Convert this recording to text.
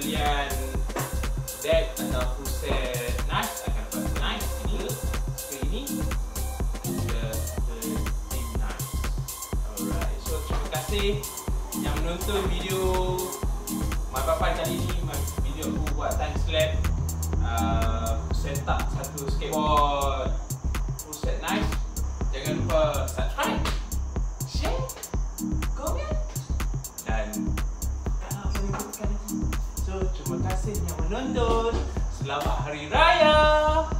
kemudian that atau who said nice akan dapat nice ini ke ini. Ke the thing nice. Alright so terima kasih yang menonton video my papa kali ini video aku buat time slap. Uh, set So, terima kasih yang menonton. Selamat Hari Raya!